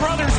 brother